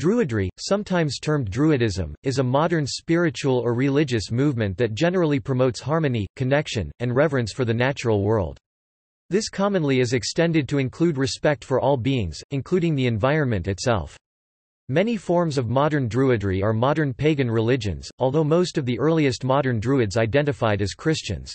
Druidry, sometimes termed Druidism, is a modern spiritual or religious movement that generally promotes harmony, connection, and reverence for the natural world. This commonly is extended to include respect for all beings, including the environment itself. Many forms of modern Druidry are modern pagan religions, although most of the earliest modern Druids identified as Christians.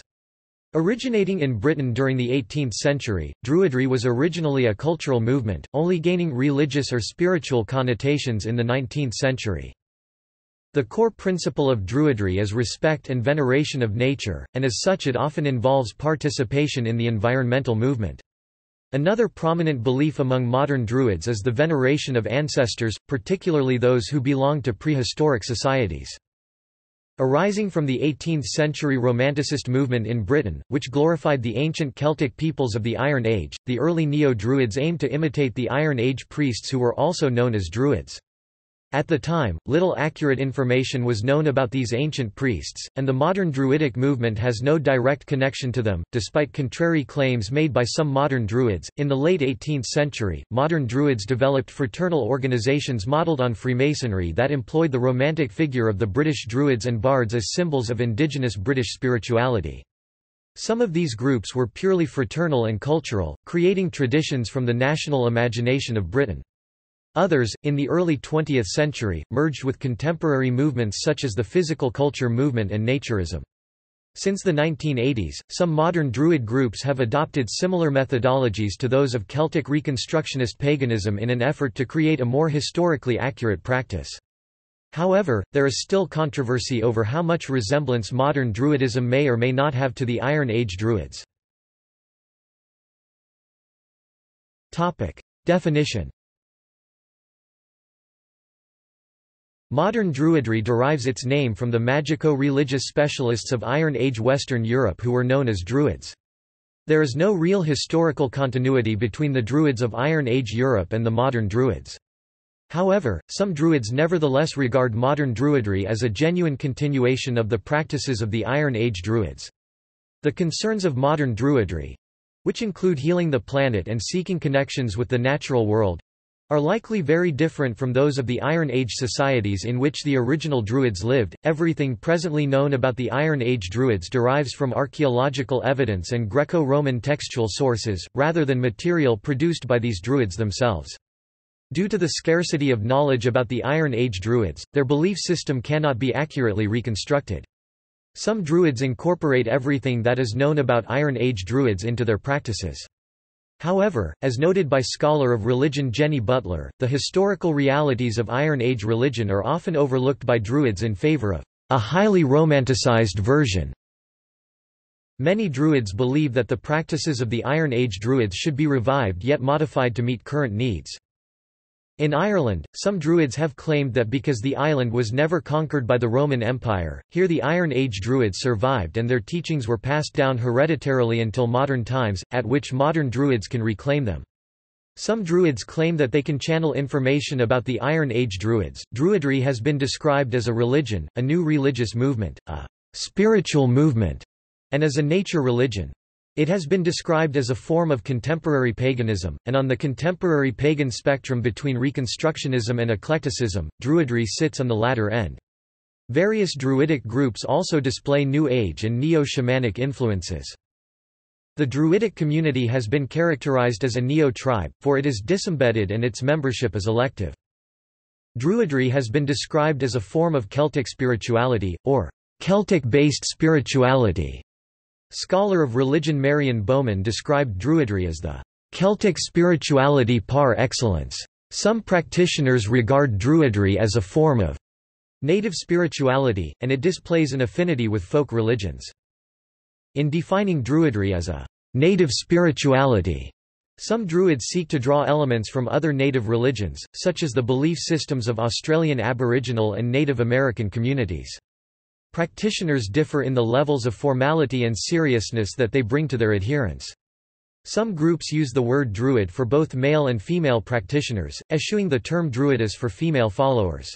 Originating in Britain during the 18th century, Druidry was originally a cultural movement, only gaining religious or spiritual connotations in the 19th century. The core principle of Druidry is respect and veneration of nature, and as such it often involves participation in the environmental movement. Another prominent belief among modern Druids is the veneration of ancestors, particularly those who belong to prehistoric societies. Arising from the 18th-century Romanticist movement in Britain, which glorified the ancient Celtic peoples of the Iron Age, the early Neo-Druids aimed to imitate the Iron Age priests who were also known as Druids. At the time, little accurate information was known about these ancient priests, and the modern Druidic movement has no direct connection to them, despite contrary claims made by some modern Druids. In the late 18th century, modern Druids developed fraternal organizations modeled on Freemasonry that employed the romantic figure of the British Druids and Bards as symbols of indigenous British spirituality. Some of these groups were purely fraternal and cultural, creating traditions from the national imagination of Britain. Others, in the early 20th century, merged with contemporary movements such as the physical culture movement and naturism. Since the 1980s, some modern Druid groups have adopted similar methodologies to those of Celtic Reconstructionist paganism in an effort to create a more historically accurate practice. However, there is still controversy over how much resemblance modern Druidism may or may not have to the Iron Age Druids. Definition Modern Druidry derives its name from the magico-religious specialists of Iron Age Western Europe who were known as Druids. There is no real historical continuity between the Druids of Iron Age Europe and the modern Druids. However, some Druids nevertheless regard modern Druidry as a genuine continuation of the practices of the Iron Age Druids. The concerns of modern Druidry—which include healing the planet and seeking connections with the natural world, are likely very different from those of the Iron Age societies in which the original Druids lived. Everything presently known about the Iron Age Druids derives from archaeological evidence and Greco Roman textual sources, rather than material produced by these Druids themselves. Due to the scarcity of knowledge about the Iron Age Druids, their belief system cannot be accurately reconstructed. Some Druids incorporate everything that is known about Iron Age Druids into their practices. However, as noted by scholar of religion Jenny Butler, the historical realities of Iron Age religion are often overlooked by Druids in favor of a highly romanticized version. Many Druids believe that the practices of the Iron Age Druids should be revived yet modified to meet current needs. In Ireland, some Druids have claimed that because the island was never conquered by the Roman Empire, here the Iron Age Druids survived and their teachings were passed down hereditarily until modern times, at which modern Druids can reclaim them. Some Druids claim that they can channel information about the Iron Age Druids. Druidry has been described as a religion, a new religious movement, a spiritual movement, and as a nature religion. It has been described as a form of contemporary paganism, and on the contemporary pagan spectrum between Reconstructionism and eclecticism, Druidry sits on the latter end. Various Druidic groups also display New Age and neo-shamanic influences. The Druidic community has been characterized as a neo-tribe, for it is disembedded and its membership is elective. Druidry has been described as a form of Celtic spirituality, or Celtic-based spirituality, Scholar of religion Marion Bowman described Druidry as the Celtic spirituality par excellence. Some practitioners regard Druidry as a form of native spirituality, and it displays an affinity with folk religions. In defining Druidry as a native spirituality, some Druids seek to draw elements from other native religions, such as the belief systems of Australian Aboriginal and Native American communities. Practitioners differ in the levels of formality and seriousness that they bring to their adherents. Some groups use the word druid for both male and female practitioners, eschewing the term druidess for female followers.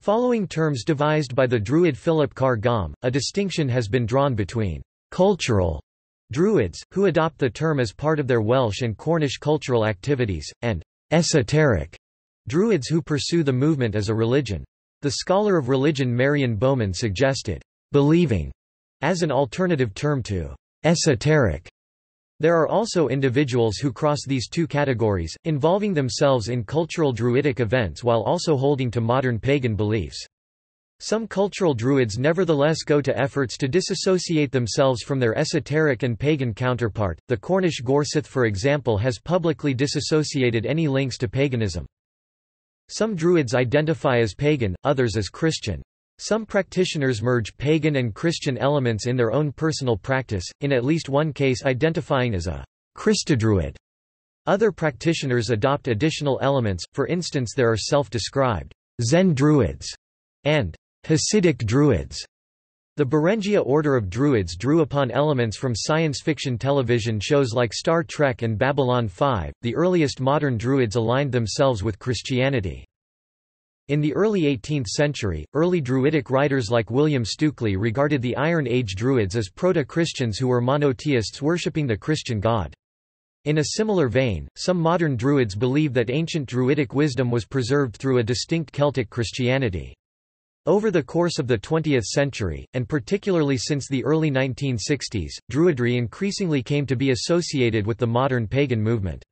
Following terms devised by the druid Philip Carr Gomm, a distinction has been drawn between cultural druids, who adopt the term as part of their Welsh and Cornish cultural activities, and esoteric Druids who pursue the movement as a religion. The scholar of religion Marion Bowman suggested, "...believing", as an alternative term to "...esoteric". There are also individuals who cross these two categories, involving themselves in cultural druidic events while also holding to modern pagan beliefs. Some cultural druids nevertheless go to efforts to disassociate themselves from their esoteric and pagan counterpart. The Cornish Gorseth, for example, has publicly disassociated any links to paganism. Some druids identify as pagan, others as Christian. Some practitioners merge pagan and Christian elements in their own personal practice, in at least one case identifying as a Christodruid. Other practitioners adopt additional elements, for instance there are self-described Zen Druids and Hasidic Druids. The Beringia Order of Druids drew upon elements from science fiction television shows like Star Trek and Babylon 5. The earliest modern Druids aligned themselves with Christianity. In the early 18th century, early Druidic writers like William Stukeley regarded the Iron Age Druids as proto-Christians who were monotheists worshipping the Christian god. In a similar vein, some modern Druids believe that ancient Druidic wisdom was preserved through a distinct Celtic Christianity. Over the course of the 20th century, and particularly since the early 1960s, Druidry increasingly came to be associated with the modern pagan movement.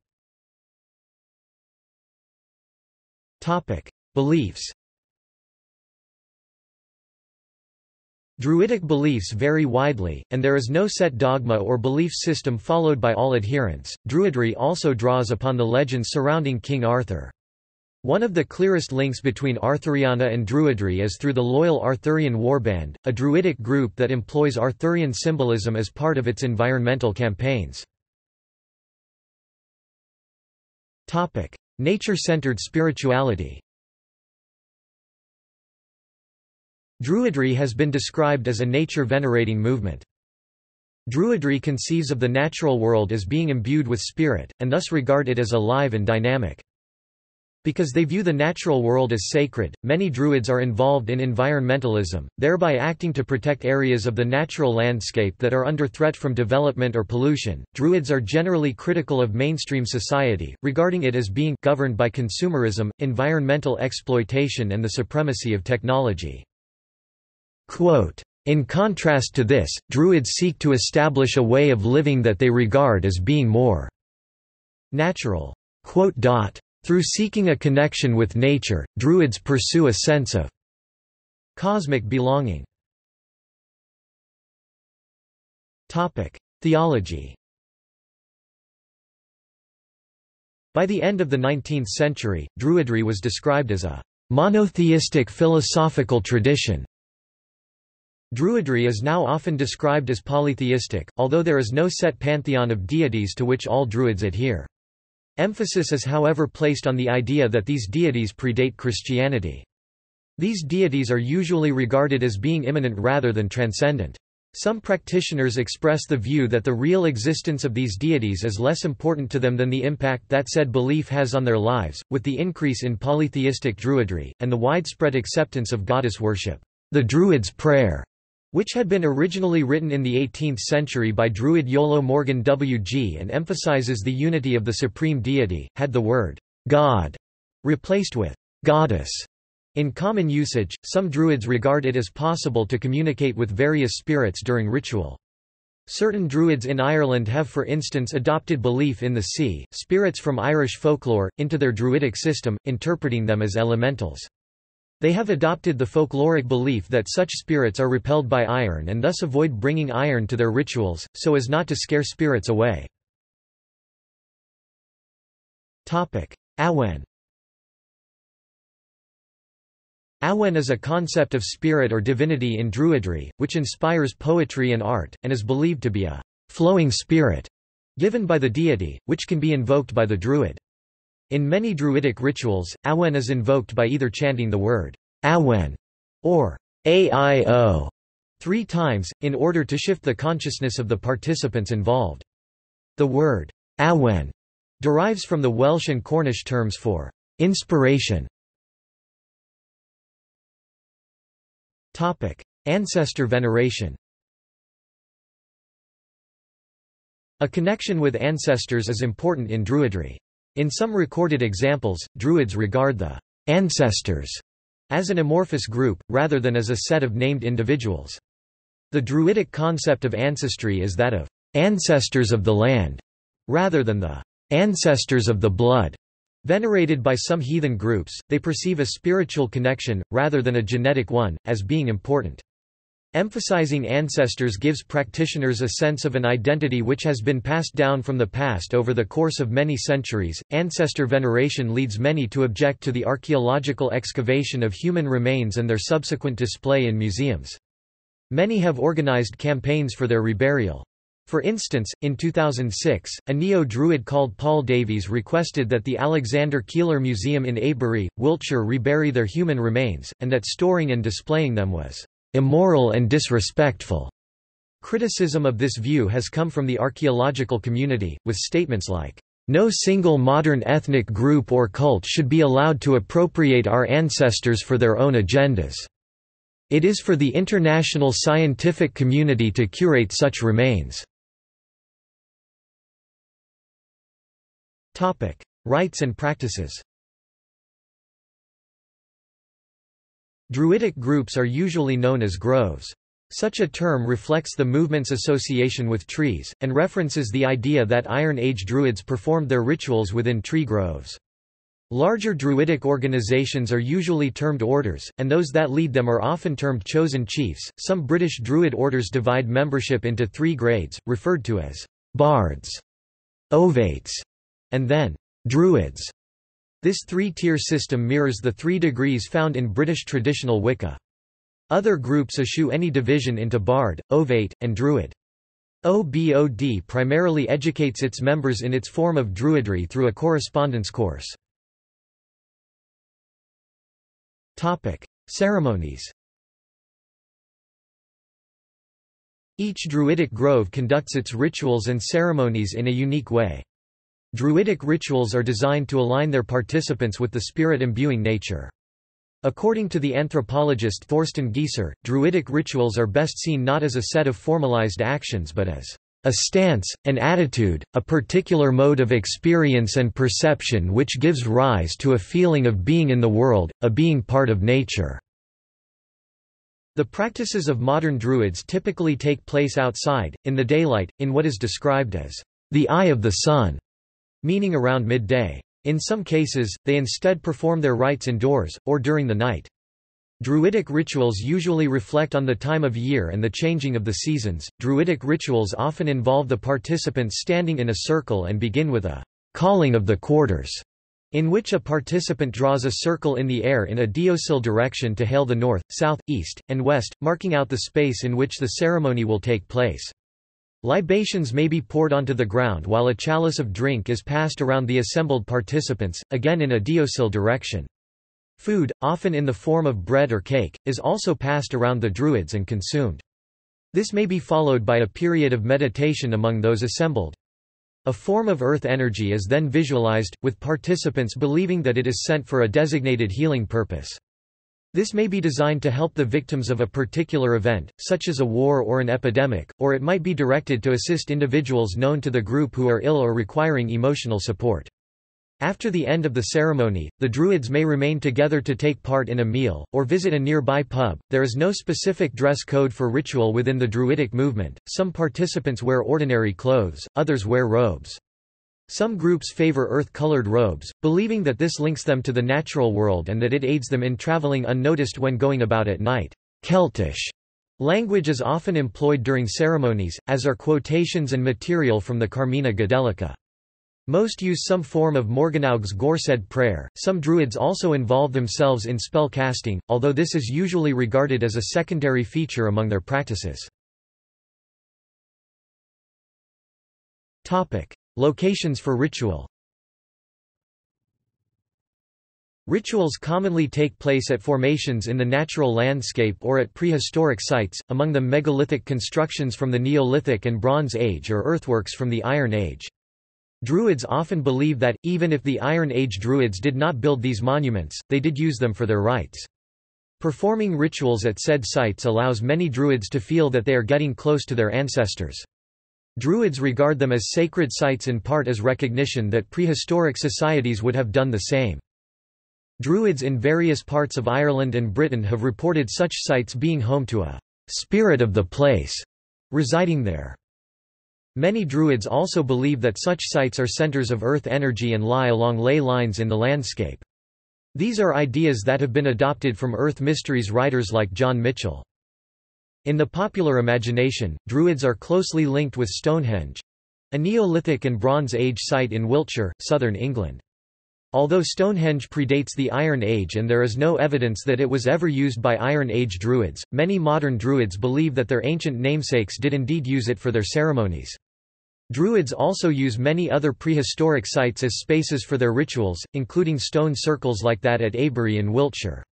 Beliefs Druidic beliefs vary widely, and there is no set dogma or belief system followed by all adherents. Druidry also draws upon the legends surrounding King Arthur. One of the clearest links between Arthuriana and Druidry is through the Loyal Arthurian Warband, a Druidic group that employs Arthurian symbolism as part of its environmental campaigns. Nature-centered spirituality Druidry has been described as a nature-venerating movement. Druidry conceives of the natural world as being imbued with spirit, and thus regard it as alive and dynamic. Because they view the natural world as sacred, many Druids are involved in environmentalism, thereby acting to protect areas of the natural landscape that are under threat from development or pollution. Druids are generally critical of mainstream society, regarding it as being governed by consumerism, environmental exploitation, and the supremacy of technology. Quote, in contrast to this, Druids seek to establish a way of living that they regard as being more natural. Through seeking a connection with nature, Druids pursue a sense of cosmic belonging. Theology By the end of the 19th century, Druidry was described as a monotheistic philosophical tradition Druidry is now often described as polytheistic, although there is no set pantheon of deities to which all Druids adhere. Emphasis is however placed on the idea that these deities predate Christianity. These deities are usually regarded as being immanent rather than transcendent. Some practitioners express the view that the real existence of these deities is less important to them than the impact that said belief has on their lives. With the increase in polytheistic druidry, and the widespread acceptance of goddess worship, the Druid's prayer which had been originally written in the 18th century by Druid Iolo Morganwg and emphasizes the unity of the supreme deity, had the word God replaced with goddess. In common usage, some Druids regard it as possible to communicate with various spirits during ritual. Certain Druids in Ireland have for instance adopted belief in the sea, spirits from Irish folklore, into their Druidic system, interpreting them as elementals. They have adopted the folkloric belief that such spirits are repelled by iron and thus avoid bringing iron to their rituals, so as not to scare spirits away. Awen Awen is a concept of spirit or divinity in Druidry, which inspires poetry and art, and is believed to be a flowing spirit given by the deity, which can be invoked by the Druid. In many Druidic rituals, Awen is invoked by either chanting the word Awen or Aio three times, in order to shift the consciousness of the participants involved. The word Awen derives from the Welsh and Cornish terms for inspiration. Topic: Ancestor veneration A connection with ancestors is important in Druidry. In some recorded examples, Druids regard the ancestors as an amorphous group, rather than as a set of named individuals. The Druidic concept of ancestry is that of ancestors of the land, rather than the ancestors of the blood. Venerated by some heathen groups, they perceive a spiritual connection, rather than a genetic one, as being important. Emphasizing ancestors gives practitioners a sense of an identity which has been passed down from the past over the course of many centuries. Ancestor veneration leads many to object to the archaeological excavation of human remains and their subsequent display in museums. Many have organized campaigns for their reburial. For instance, in 2006, a neo-Druid called Paul Davies requested that the Alexander Keiller Museum in Avebury, Wiltshire rebury their human remains, and that storing and displaying them was immoral and disrespectful. Criticism of this view has come from the archaeological community, with statements like, no single modern ethnic group or cult should be allowed to appropriate our ancestors for their own agendas. It is for the international scientific community to curate such remains. Rites and practices Druidic groups are usually known as groves. Such a term reflects the movement's association with trees, and references the idea that Iron Age Druids performed their rituals within tree groves. Larger Druidic organizations are usually termed orders, and those that lead them are often termed chosen chiefs. Some British Druid orders divide membership into three grades, referred to as bards, ovates, and then Druids. This three-tier system mirrors the three degrees found in British traditional Wicca. Other groups eschew any division into Bard, Ovate, and Druid. OBOD primarily educates its members in its form of Druidry through a correspondence course. Ceremonies. Each Druidic grove conducts its rituals and ceremonies in a unique way. Druidic rituals are designed to align their participants with the spirit-imbuing nature. According to the anthropologist Thorsten Gieser, Druidic rituals are best seen not as a set of formalized actions but as a stance, an attitude, a particular mode of experience and perception which gives rise to a feeling of being in the world, a being part of nature. The practices of modern Druids typically take place outside, in the daylight, in what is described as the eye of the sun meaning around midday. In some cases, they instead perform their rites indoors, or during the night. Druidic rituals usually reflect on the time of year and the changing of the seasons. Druidic rituals often involve the participants standing in a circle and begin with a calling of the quarters, in which a participant draws a circle in the air in a deosil direction to hail the north, south, east, and west, marking out the space in which the ceremony will take place. Libations may be poured onto the ground while a chalice of drink is passed around the assembled participants, again in a deosil direction. Food, often in the form of bread or cake, is also passed around the Druids and consumed. This may be followed by a period of meditation among those assembled. A form of earth energy is then visualized, with participants believing that it is sent for a designated healing purpose. This may be designed to help the victims of a particular event, such as a war or an epidemic, or it might be directed to assist individuals known to the group who are ill or requiring emotional support. After the end of the ceremony, the Druids may remain together to take part in a meal, or visit a nearby pub. There is no specific dress code for ritual within the Druidic movement, some participants wear ordinary clothes, others wear robes. Some groups favor earth-colored robes, believing that this links them to the natural world and that it aids them in traveling unnoticed when going about at night. Celtish language is often employed during ceremonies, as are quotations and material from the Carmina Gadelica. Most use some form of Morganwg's Gorsedd prayer. Some druids also involve themselves in spell casting, although this is usually regarded as a secondary feature among their practices. Topic: Locations for ritual Rituals commonly take place at formations in the natural landscape or at prehistoric sites, among them megalithic constructions from the Neolithic and Bronze Age or earthworks from the Iron Age. Druids often believe that, even if the Iron Age Druids did not build these monuments, they did use them for their rites. Performing rituals at said sites allows many Druids to feel that they are getting close to their ancestors. Druids regard them as sacred sites in part as recognition that prehistoric societies would have done the same. Druids in various parts of Ireland and Britain have reported such sites being home to a spirit of the place residing there. Many Druids also believe that such sites are centers of earth energy and lie along ley lines in the landscape. These are ideas that have been adopted from earth mysteries writers like John Michell. In the popular imagination, Druids are closely linked with Stonehenge—a Neolithic and Bronze Age site in Wiltshire, southern England. Although Stonehenge predates the Iron Age and there is no evidence that it was ever used by Iron Age Druids, many modern Druids believe that their ancient namesakes did indeed use it for their ceremonies. Druids also use many other prehistoric sites as spaces for their rituals, including stone circles like that at Avebury in Wiltshire.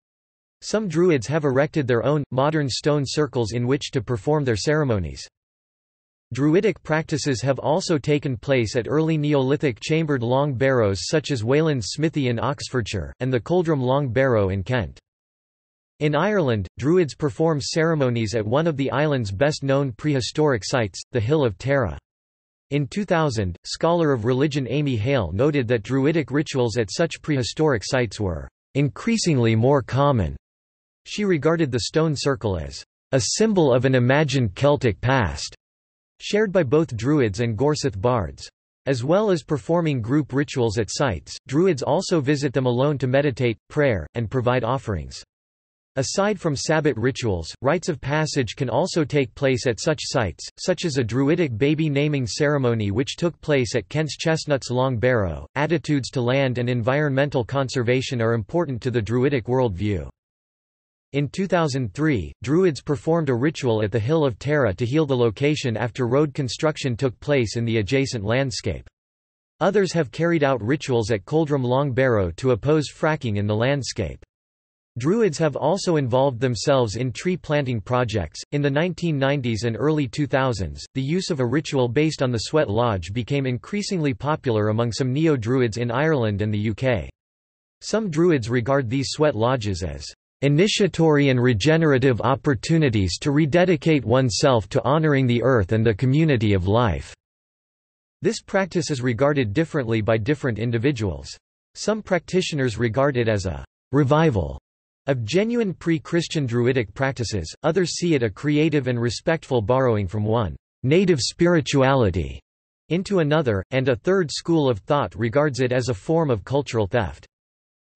Some Druids have erected their own, modern stone circles in which to perform their ceremonies. Druidic practices have also taken place at early Neolithic chambered long barrows such as Wayland's Smithy in Oxfordshire, and the Coldrum Long Barrow in Kent. In Ireland, Druids perform ceremonies at one of the island's best-known prehistoric sites, the Hill of Tara. In 2000, scholar of religion Amy Hale noted that Druidic rituals at such prehistoric sites were increasingly more common. She regarded the stone circle as a symbol of an imagined Celtic past, shared by both Druids and Gorseth bards. As well as performing group rituals at sites, Druids also visit them alone to meditate, prayer, and provide offerings. Aside from Sabbat rituals, rites of passage can also take place at such sites, such as a Druidic baby naming ceremony which took place at Kent's Chestnuts Long Barrow. Attitudes to land and environmental conservation are important to the Druidic worldview. In 2003, Druids performed a ritual at the Hill of Tara to heal the location after road construction took place in the adjacent landscape. Others have carried out rituals at Coldrum Long Barrow to oppose fracking in the landscape. Druids have also involved themselves in tree planting projects. In the 1990s and early 2000s, the use of a ritual based on the Sweat Lodge became increasingly popular among some neo Druids in Ireland and the UK. Some Druids regard these sweat lodges as initiatory and regenerative opportunities to rededicate oneself to honoring the earth and the community of life. This practice is regarded differently by different individuals. Some practitioners regard it as a revival of genuine pre-Christian Druidic practices, others see it a creative and respectful borrowing from one native spirituality into another, and a third school of thought regards it as a form of cultural theft.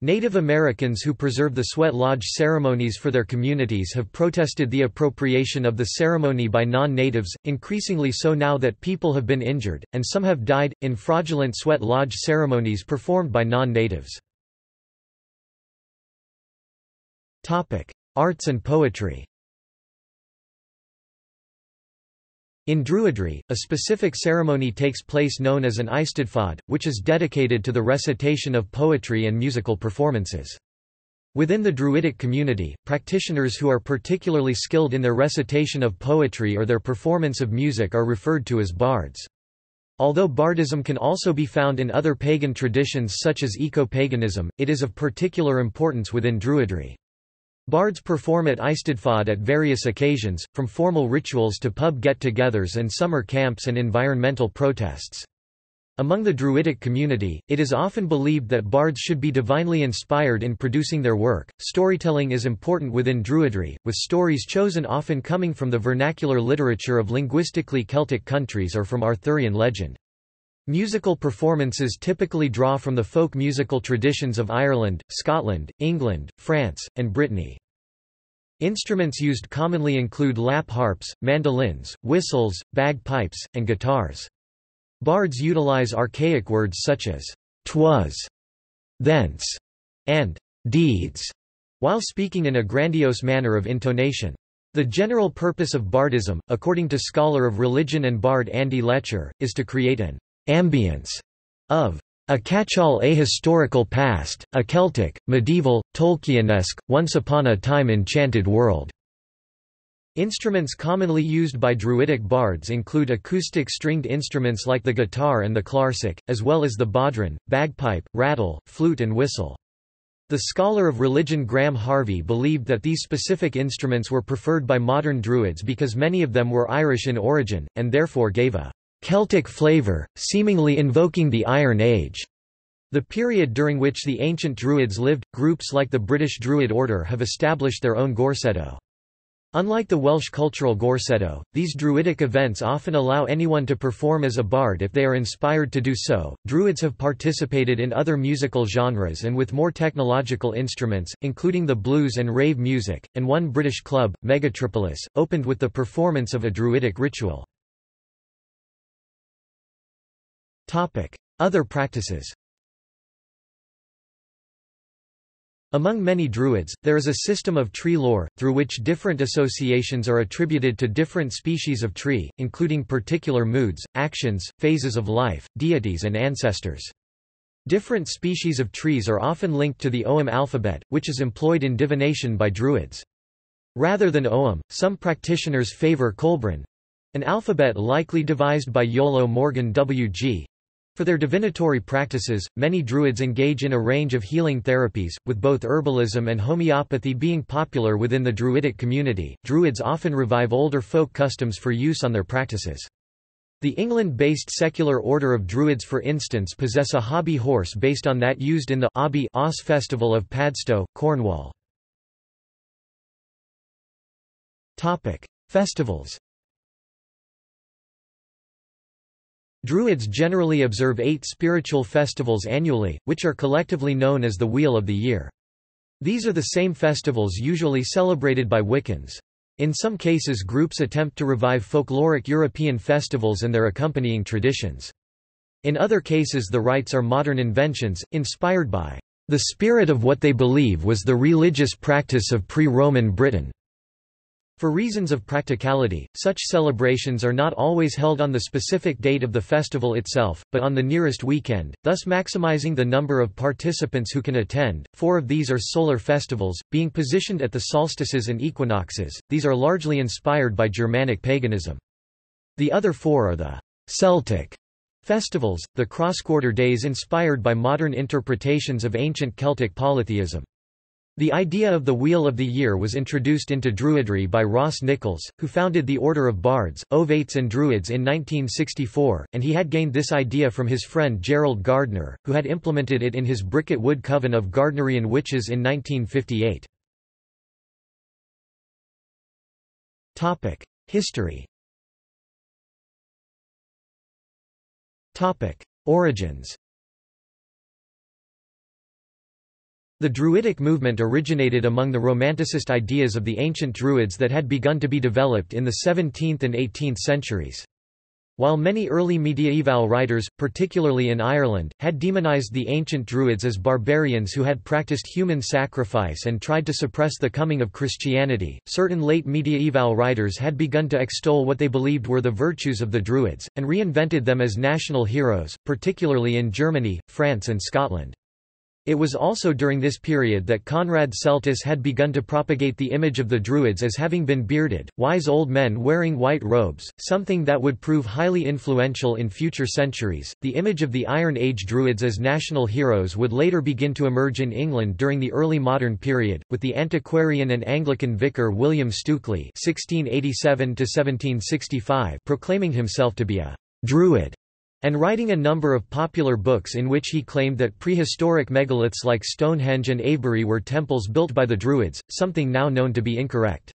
Native Americans who preserve the sweat lodge ceremonies for their communities have protested the appropriation of the ceremony by non-natives, increasingly so now that people have been injured, and some have died, in fraudulent sweat lodge ceremonies performed by non-natives. Arts and poetry In Druidry, a specific ceremony takes place known as an Eisteddfod, which is dedicated to the recitation of poetry and musical performances. Within the Druidic community, practitioners who are particularly skilled in their recitation of poetry or their performance of music are referred to as bards. Although bardism can also be found in other pagan traditions such as eco-paganism, it is of particular importance within Druidry. Bards perform at Eisteddfod at various occasions, from formal rituals to pub get-togethers and summer camps and environmental protests. Among the Druidic community, it is often believed that bards should be divinely inspired in producing their work. Storytelling is important within Druidry, with stories chosen often coming from the vernacular literature of linguistically Celtic countries or from Arthurian legend. Musical performances typically draw from the folk musical traditions of Ireland, Scotland, England, France, and Brittany. Instruments used commonly include lap harps, mandolins, whistles, bagpipes, and guitars. Bards utilize archaic words such as twas, thence, and deeds, while speaking in a grandiose manner of intonation. The general purpose of bardism, according to scholar of religion and bard Andy Letcher, is to create an ambience of a catch-all ahistorical past, a Celtic, medieval, Tolkienesque, once-upon-a-time enchanted world. Instruments commonly used by Druidic bards include acoustic stringed instruments like the guitar and the clarsach, as well as the bodhrán, bagpipe, rattle, flute and whistle. The scholar of religion Graham Harvey believed that these specific instruments were preferred by modern Druids because many of them were Irish in origin, and therefore gave a Celtic flavour, seemingly invoking the Iron Age. The period during which the ancient Druids lived, groups like the British Druid Order have established their own Gorseto. Unlike the Welsh cultural Gorseto, these druidic events often allow anyone to perform as a bard if they are inspired to do so. Druids have participated in other musical genres and with more technological instruments, including the blues and rave music, and one British club, Megatripolis, opened with the performance of a druidic ritual. Other practices Among many Druids, there is a system of tree lore, through which different associations are attributed to different species of tree, including particular moods, actions, phases of life, deities and ancestors. Different species of trees are often linked to the Ogham alphabet, which is employed in divination by Druids. Rather than Ogham, some practitioners favor Coelbren—an alphabet likely devised by Iolo Morganwg, for their divinatory practices, many Druids engage in a range of healing therapies, with both herbalism and homeopathy being popular within the Druidic community. Druids often revive older folk customs for use on their practices. The England-based secular order of Druids for instance possess a hobby horse based on that used in the Obby Oss festival of Padstow, Cornwall. Festivals Druids generally observe eight spiritual festivals annually, which are collectively known as the Wheel of the Year. These are the same festivals usually celebrated by Wiccans. In some cases groups attempt to revive folkloric European festivals and their accompanying traditions. In other cases the rites are modern inventions, inspired by the spirit of what they believe was the religious practice of pre-Roman Britain. For reasons of practicality, such celebrations are not always held on the specific date of the festival itself, but on the nearest weekend, thus maximizing the number of participants who can attend. Four of these are solar festivals, being positioned at the solstices and equinoxes. These are largely inspired by Germanic paganism. The other four are the Celtic festivals, the cross-quarter days inspired by modern interpretations of ancient Celtic polytheism. The idea of the Wheel of the Year was introduced into Druidry by Ross Nichols, who founded the Order of Bards, Ovates and Druids in 1964, and he had gained this idea from his friend Gerald Gardner, who had implemented it in his Bricket Wood Coven of Gardnerian Witches in 1958. History Origins The Druidic movement originated among the Romanticist ideas of the ancient Druids that had begun to be developed in the 17th and 18th centuries. While many early mediaeval writers, particularly in Ireland, had demonized the ancient Druids as barbarians who had practiced human sacrifice and tried to suppress the coming of Christianity, certain late mediaeval writers had begun to extol what they believed were the virtues of the Druids, and reinvented them as national heroes, particularly in Germany, France and Scotland. It was also during this period that Conrad Celtis had begun to propagate the image of the Druids as having been bearded, wise old men wearing white robes, something that would prove highly influential in future centuries. The image of the Iron Age Druids as national heroes would later begin to emerge in England during the early modern period, with the antiquarian and Anglican vicar William Stukeley (1687–1765) proclaiming himself to be a Druid and writing a number of popular books in which he claimed that prehistoric megaliths like Stonehenge and Avebury were temples built by the Druids, something now known to be incorrect.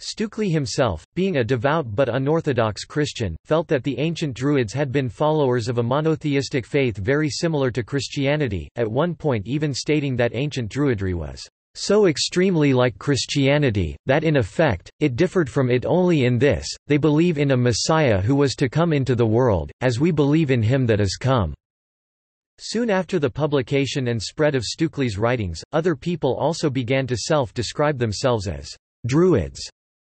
Stukeley himself, being a devout but unorthodox Christian, felt that the ancient Druids had been followers of a monotheistic faith very similar to Christianity, at one point even stating that ancient Druidry was so extremely like Christianity, that in effect, it differed from it only in this, they believe in a Messiah who was to come into the world, as we believe in him that is come." Soon after the publication and spread of Stukeley's writings, other people also began to self-describe themselves as «druids»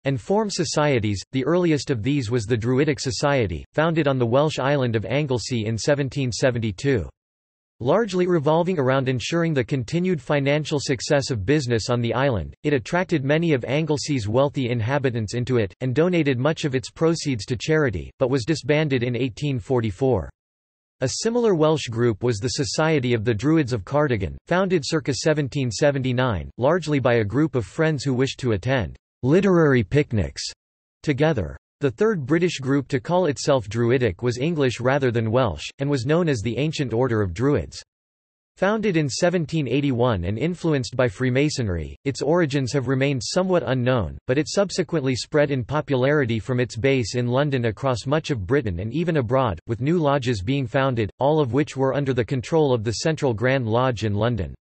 and form societies, the earliest of these was the Druidic Society, founded on the Welsh island of Anglesey in 1772. Largely revolving around ensuring the continued financial success of business on the island, it attracted many of Anglesey's wealthy inhabitants into it, and donated much of its proceeds to charity, but was disbanded in 1844. A similar Welsh group was the Society of the Druids of Cardigan, founded circa 1779, largely by a group of friends who wished to attend literary picnics together. The third British group to call itself Druidic was English rather than Welsh, and was known as the Ancient Order of Druids. Founded in 1781 and influenced by Freemasonry, its origins have remained somewhat unknown, but it subsequently spread in popularity from its base in London across much of Britain and even abroad, with new lodges being founded, all of which were under the control of the Central Grand Lodge in London.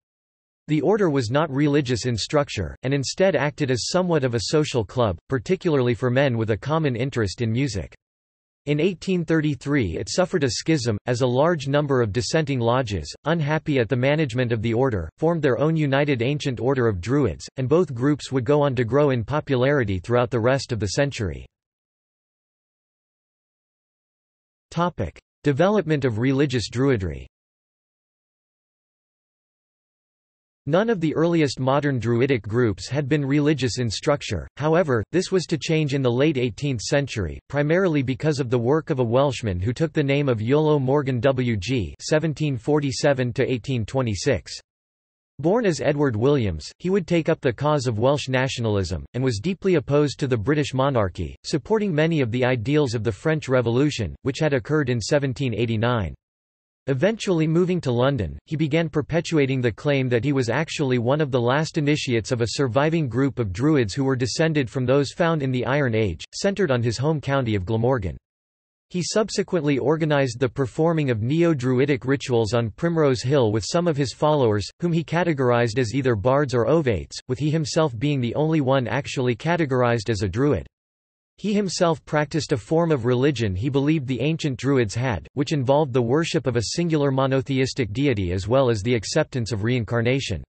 The order was not religious in structure, and instead acted as somewhat of a social club, particularly for men with a common interest in music. In 1833 it suffered a schism, as a large number of dissenting lodges, unhappy at the management of the order, formed their own united Ancient Order of Druids, and both groups would go on to grow in popularity throughout the rest of the century. Development of religious Druidry None of the earliest modern Druidic groups had been religious in structure, however, this was to change in the late 18th century, primarily because of the work of a Welshman who took the name of Iolo Morganwg Born as Edward Williams, he would take up the cause of Welsh nationalism, and was deeply opposed to the British monarchy, supporting many of the ideals of the French Revolution, which had occurred in 1789. Eventually moving to London, he began perpetuating the claim that he was actually one of the last initiates of a surviving group of Druids who were descended from those found in the Iron Age, centred on his home county of Glamorgan. He subsequently organized the performing of neo-Druidic rituals on Primrose Hill with some of his followers, whom he categorized as either bards or ovates, with he himself being the only one actually categorized as a Druid. He himself practiced a form of religion he believed the ancient Druids had, which involved the worship of a singular monotheistic deity as well as the acceptance of reincarnation.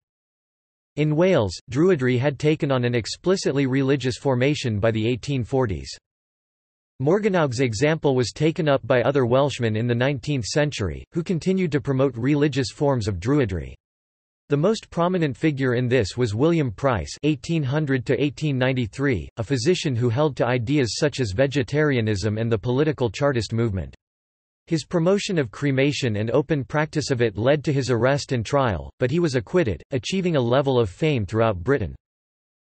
In Wales, Druidry had taken on an explicitly religious formation by the 1840s. Morganwg's example was taken up by other Welshmen in the 19th century, who continued to promote religious forms of Druidry. The most prominent figure in this was William Price (1800–1893), a physician who held to ideas such as vegetarianism and the political Chartist movement. His promotion of cremation and open practice of it led to his arrest and trial, but he was acquitted, achieving a level of fame throughout Britain.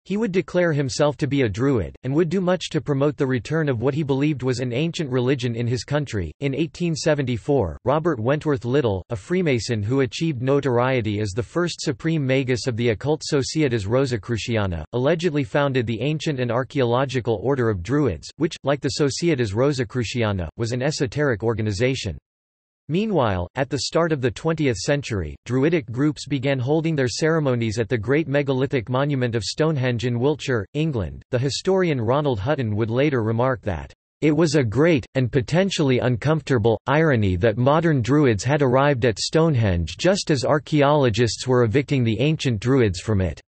He would declare himself to be a Druid, and would do much to promote the return of what he believed was an ancient religion in his country. In 1874, Robert Wentworth Little, a Freemason who achieved notoriety as the first supreme magus of the occult Societas Rosicruciana, allegedly founded the ancient and archaeological order of Druids, which, like the Societas Rosicruciana, was an esoteric organization. Meanwhile, at the start of the 20th century, Druidic groups began holding their ceremonies at the great megalithic monument of Stonehenge in Wiltshire, England. The historian Ronald Hutton would later remark that, It was a great, and potentially uncomfortable, irony that modern Druids had arrived at Stonehenge just as archaeologists were evicting the ancient Druids from it.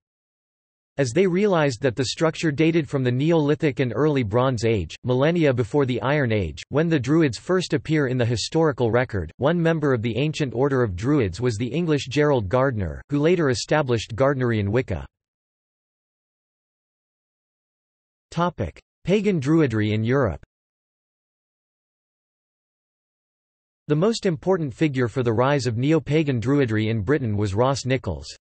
As they realized that the structure dated from the Neolithic and early Bronze Age, millennia before the Iron Age, when the Druids first appear in the historical record, one member of the ancient order of Druids was the English Gerald Gardner, who later established Gardnerian Wicca. Pagan Druidry in Europe The most important figure for the rise of neo-pagan Druidry in Britain was Ross Nichols.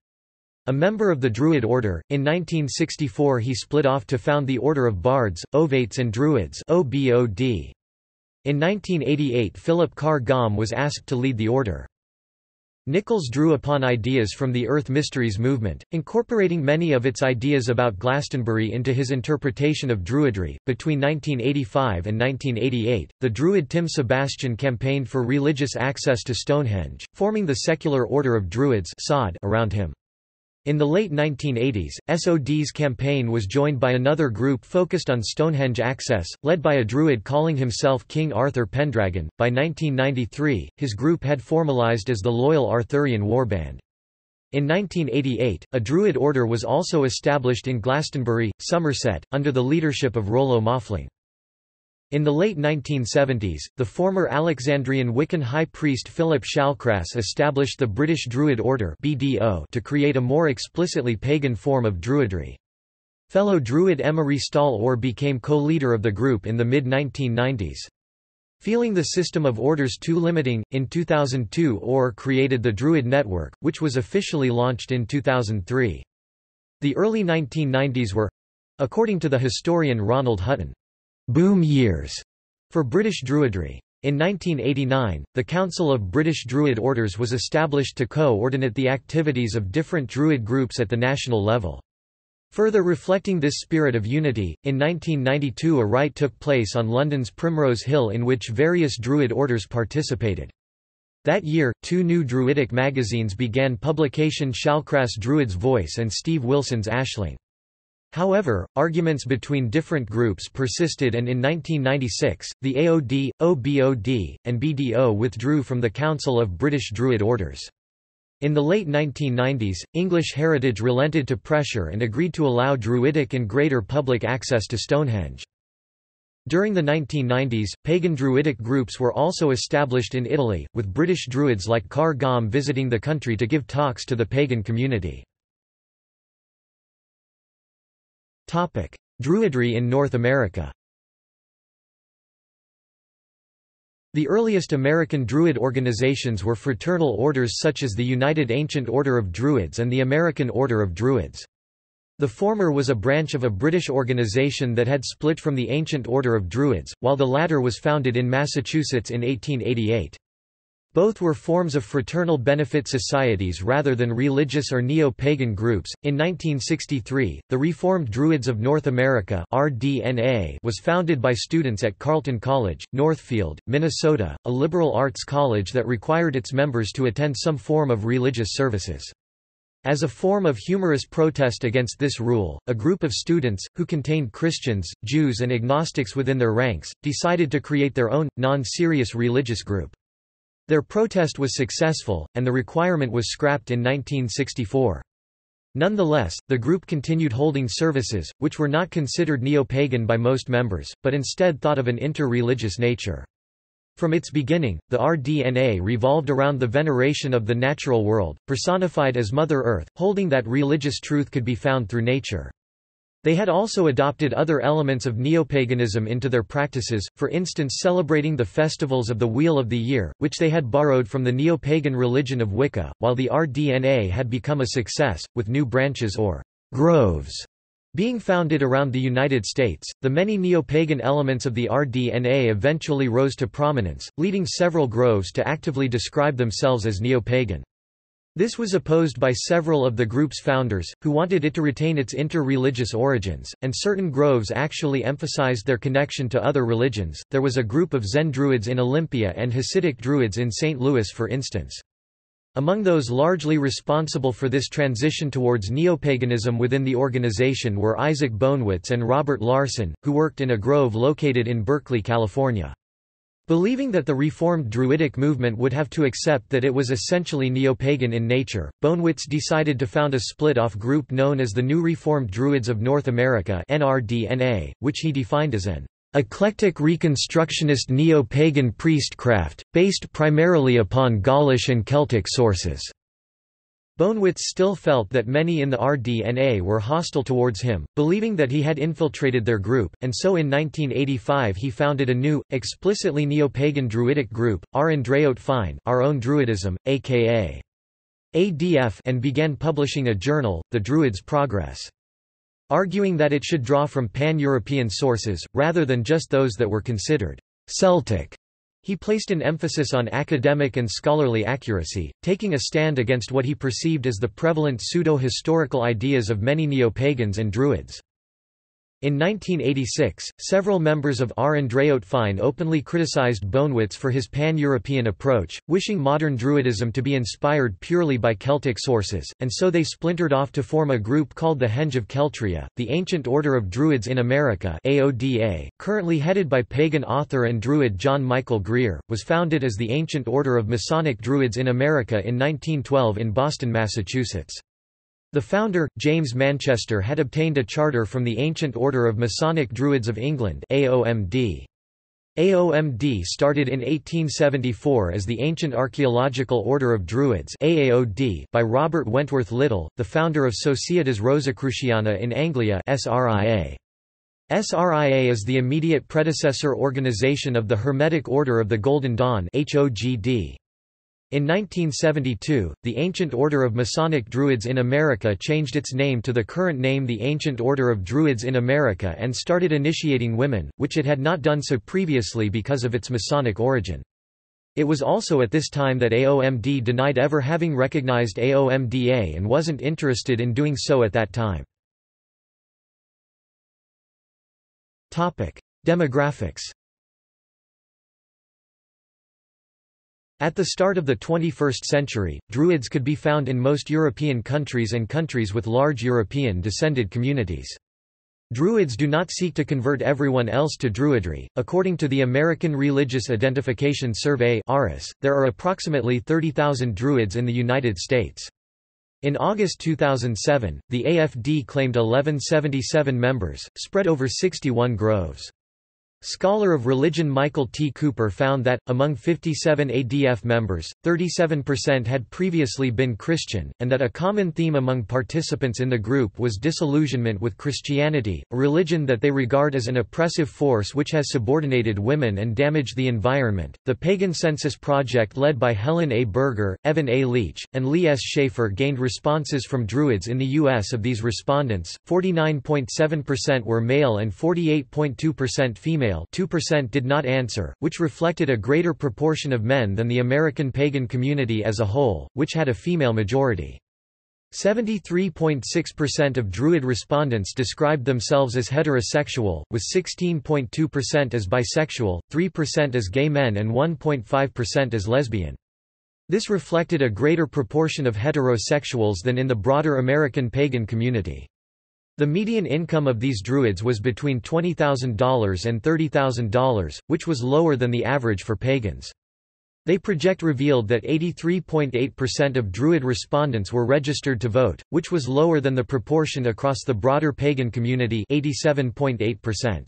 A member of the Druid order, in 1964 he split off to found the Order of Bards, Ovates and Druids In 1988 Philip Carr Gomm was asked to lead the order. Nichols drew upon ideas from the Earth Mysteries movement, incorporating many of its ideas about Glastonbury into his interpretation of Druidry. Between 1985 and 1988, the Druid Tim Sebastian campaigned for religious access to Stonehenge, forming the secular order of Druids around him. In the late 1980s, SOD's campaign was joined by another group focused on Stonehenge access, led by a druid calling himself King Arthur Pendragon. By 1993, his group had formalized as the Loyal Arthurian Warband. In 1988, a druid order was also established in Glastonbury, Somerset, under the leadership of Rollo Maughfling. In the late 1970s, the former Alexandrian Wiccan high priest Philip Shallcrass established the British Druid Order (BDO) to create a more explicitly pagan form of Druidry. Fellow Druid Emma Restall Orr became co-leader of the group in the mid-1990s. Feeling the system of orders too limiting, in 2002 Orr created the Druid Network, which was officially launched in 2003. The early 1990s were—according to the historian Ronald Hutton, boom years for British Druidry. In 1989, the Council of British Druid Orders was established to co-ordinate the activities of different Druid groups at the national level. Further reflecting this spirit of unity, in 1992 a rite took place on London's Primrose Hill in which various Druid orders participated. That year, two new Druidic magazines began publication Shallcrass Druid's Voice and Steve Wilson's Aisling. However, arguments between different groups persisted and in 1996, the AOD, OBOD, and BDO withdrew from the Council of British Druid Orders. In the late 1990s, English Heritage relented to pressure and agreed to allow Druidic and greater public access to Stonehenge. During the 1990s, pagan Druidic groups were also established in Italy, with British Druids like Kar Gom visiting the country to give talks to the pagan community. Druidry in North America The earliest American Druid organizations were fraternal orders such as the United Ancient Order of Druids and the American Order of Druids. The former was a branch of a British organization that had split from the Ancient Order of Druids, while the latter was founded in Massachusetts in 1888. Both were forms of fraternal benefit societies rather than religious or neo-pagan groups. In 1963, the Reformed Druids of North America (RDNA) was founded by students at Carleton College, Northfield, Minnesota, a liberal arts college that required its members to attend some form of religious services. As a form of humorous protest against this rule, a group of students, who contained Christians, Jews and agnostics within their ranks, decided to create their own, non-serious religious group. Their protest was successful, and the requirement was scrapped in 1964. Nonetheless, the group continued holding services, which were not considered neo-pagan by most members, but instead thought of an inter-religious nature. From its beginning, the RDNA revolved around the veneration of the natural world, personified as Mother Earth, holding that religious truth could be found through nature. They had also adopted other elements of neopaganism into their practices, for instance celebrating the festivals of the Wheel of the Year, which they had borrowed from the neopagan religion of Wicca, while the RDNA had become a success, with new branches or groves being founded around the United States, the many neopagan elements of the RDNA eventually rose to prominence, leading several groves to actively describe themselves as neopagan. This was opposed by several of the group's founders, who wanted it to retain its inter-religious origins, and certain groves actually emphasized their connection to other religions. There was a group of Zen Druids in Olympia and Hasidic Druids in St. Louis for instance. Among those largely responsible for this transition towards neopaganism within the organization were Isaac Bonewits and Robert Larson, who worked in a grove located in Berkeley, California. Believing that the Reformed Druidic movement would have to accept that it was essentially neo-pagan in nature, Bonewits decided to found a split-off group known as the New Reformed Druids of North America NRDNA, which he defined as an eclectic reconstructionist neo-pagan priestcraft, based primarily upon Gaulish and Celtic sources. Bonewits still felt that many in the RDNA were hostile towards him, believing that he had infiltrated their group, and so in 1985 he founded a new, explicitly neo-pagan druidic group, Ár nDraíocht Féin Our Own Druidism, aka ADF and began publishing a journal, The Druid's Progress. Arguing that it should draw from pan-European sources, rather than just those that were considered Celtic. He placed an emphasis on academic and scholarly accuracy, taking a stand against what he perceived as the prevalent pseudo-historical ideas of many neo-pagans and Druids. In 1986, several members of Ár nDraíocht Féin openly criticized Bonewits for his pan-European approach, wishing modern Druidism to be inspired purely by Celtic sources, and so they splintered off to form a group called the Henge of Keltria, the Ancient Order of Druids in America AODA, currently headed by pagan author and Druid John Michael Greer, was founded as the Ancient Order of Masonic Druids in America in 1912 in Boston, Massachusetts. The founder, James Manchester had obtained a charter from the Ancient Order of Masonic Druids of England AOMD. AOMD started in 1874 as the Ancient Archaeological Order of Druids AAOD by Robert Wentworth Little, the founder of Societas Rosicruciana in Anglia SRIA. SRIA is the immediate predecessor organization of the Hermetic Order of the Golden Dawn HOGD. In 1972, the Ancient Order of Masonic Druids in America changed its name to the current name the Ancient Order of Druids in America and started initiating women, which it had not done so previously because of its Masonic origin. It was also at this time that AOMD denied ever having recognized AOMDA and wasn't interested in doing so at that time. Demographics At the start of the 21st century, Druids could be found in most European countries and countries with large European-descended communities. Druids do not seek to convert everyone else to Druidry. According to the American Religious Identification Survey there are approximately 30,000 Druids in the United States. In August 2007, the ADF claimed 1177 members, spread over 61 groves. Scholar of religion Michael T. Cooper found that, among 57 ADF members, 37% had previously been Christian, and that a common theme among participants in the group was disillusionment with Christianity, a religion that they regard as an oppressive force which has subordinated women and damaged the environment. The Pagan Census Project, led by Helen A. Berger, Evan A. Leach, and Leigh S. Shaffer, gained responses from Druids in the U.S. Of these respondents, 49.7% were male and 48.2% female female 2% did not answer, which reflected a greater proportion of men than the American pagan community as a whole, which had a female majority. 73.6% of Druid respondents described themselves as heterosexual, with 16.2% as bisexual, 3% as gay men and 1.5% as lesbian. This reflected a greater proportion of heterosexuals than in the broader American pagan community. The median income of these Druids was between $20,000 and $30,000, which was lower than the average for pagans. They project revealed that 83.8% of Druid respondents were registered to vote, which was lower than the proportion across the broader pagan community 87.8%.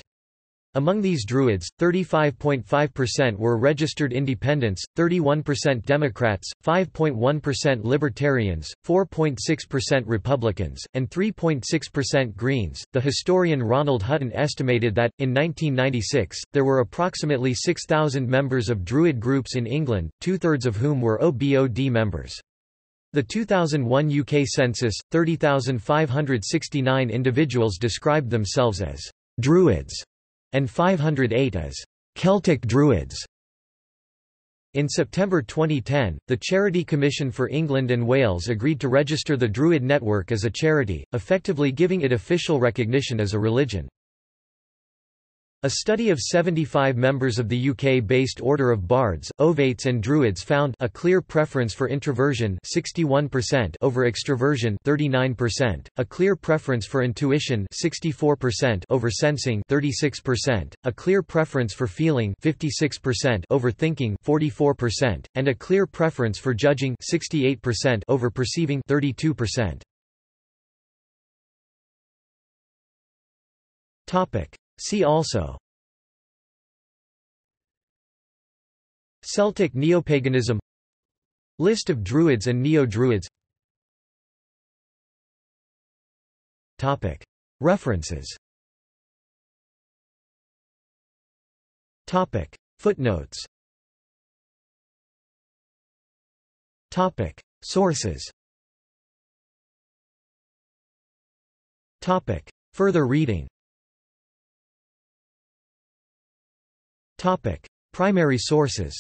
Among these Druids, 35.5% were registered independents, 31% Democrats, 5.1% Libertarians, 4.6% Republicans, and 3.6% Greens. The historian Ronald Hutton estimated that, in 1996, there were approximately 6,000 members of Druid groups in England, two thirds of whom were OBOD members. The 2001 UK census, 30,569 individuals described themselves as Druids and 508 as Celtic Druids. In September 2010, the Charity Commission for England and Wales agreed to register the Druid Network as a charity, effectively giving it official recognition as a religion. A study of 75 members of the UK-based Order of Bards, Ovates and Druids found a clear preference for introversion 61% over extroversion 39%, a clear preference for intuition 64% over sensing 36%, a clear preference for feeling 56% over thinking 44%, and a clear preference for judging 68% over perceiving 32%. Topic See also. Celtic neopaganism. List of Druids and Neo-Druids. References. Footnotes. Sources. Further reading Topic: Primary sources.